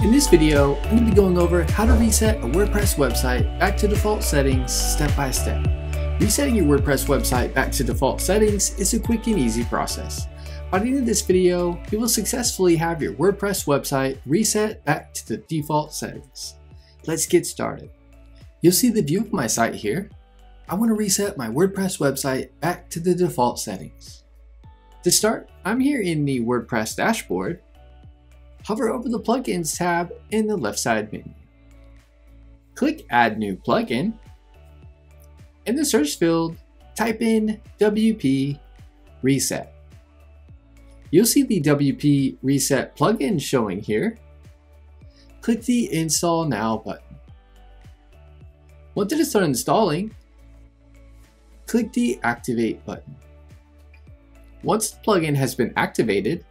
In this video, I'm going to be going over how to reset a WordPress website back to default settings step by step. Resetting your WordPress website back to default settings is a quick and easy process. By the end of this video, you will successfully have your WordPress website reset back to the default settings. Let's get started. You'll see the view of my site here. I want to reset my WordPress website back to the default settings. To start, I'm here in the WordPress dashboard hover over the Plugins tab in the left side menu. Click Add New Plugin. In the search field, type in WP Reset. You'll see the WP Reset plugin showing here. Click the Install Now button. Once it is done installing, click the Activate button. Once the plugin has been activated,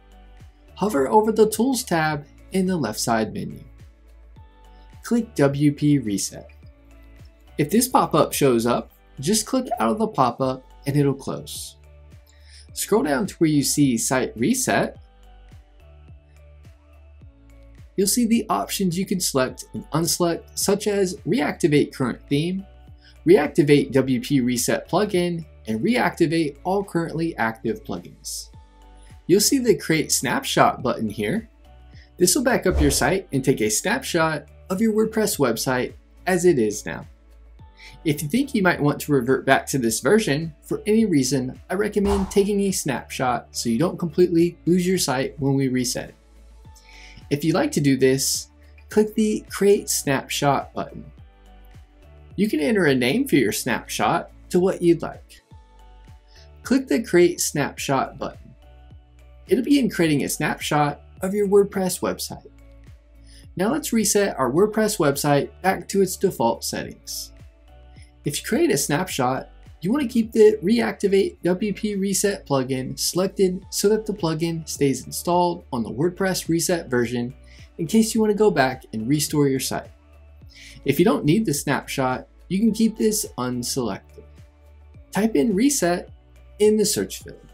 hover over the Tools tab in the left side menu. Click WP Reset. If this pop-up shows up, just click out of the pop-up and it'll close. Scroll down to where you see Site Reset. You'll see the options you can select and unselect such as Reactivate Current Theme, Reactivate WP Reset Plugin, and Reactivate all currently active plugins you'll see the Create Snapshot button here. This will back up your site and take a snapshot of your WordPress website as it is now. If you think you might want to revert back to this version for any reason, I recommend taking a snapshot so you don't completely lose your site when we reset it. If you'd like to do this, click the Create Snapshot button. You can enter a name for your snapshot to what you'd like. Click the Create Snapshot button it'll begin creating a snapshot of your WordPress website. Now let's reset our WordPress website back to its default settings. If you create a snapshot, you want to keep the Reactivate WP Reset plugin selected so that the plugin stays installed on the WordPress Reset version in case you want to go back and restore your site. If you don't need the snapshot, you can keep this unselected. Type in reset in the search field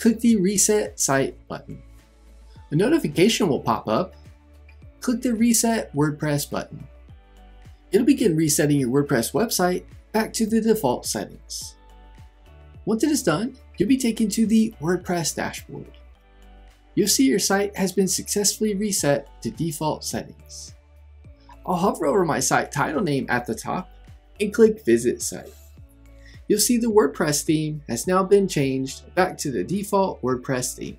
click the Reset Site button. A notification will pop up. Click the Reset WordPress button. It'll begin resetting your WordPress website back to the default settings. Once it is done, you'll be taken to the WordPress dashboard. You'll see your site has been successfully reset to default settings. I'll hover over my site title name at the top and click Visit Site you'll see the WordPress theme has now been changed back to the default WordPress theme.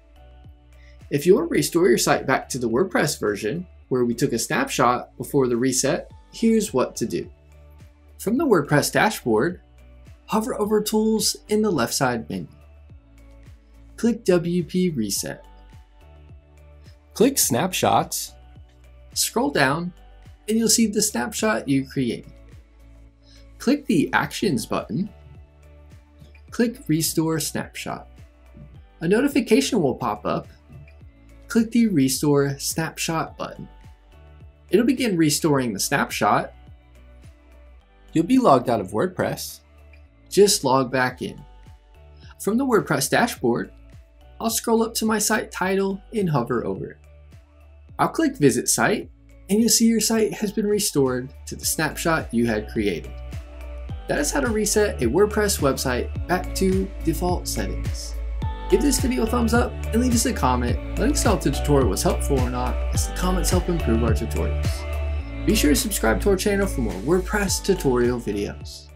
If you want to restore your site back to the WordPress version, where we took a snapshot before the reset, here's what to do. From the WordPress dashboard, hover over Tools in the left side menu. Click WP Reset. Click Snapshots, scroll down, and you'll see the snapshot you created. Click the Actions button click Restore Snapshot. A notification will pop up. Click the Restore Snapshot button. It'll begin restoring the snapshot. You'll be logged out of WordPress. Just log back in. From the WordPress dashboard, I'll scroll up to my site title and hover over it. I'll click Visit Site, and you'll see your site has been restored to the snapshot you had created. That is how to reset a WordPress website back to default settings. Give this video a thumbs up and leave us a comment letting us know if the tutorial was helpful or not as the comments help improve our tutorials. Be sure to subscribe to our channel for more WordPress tutorial videos.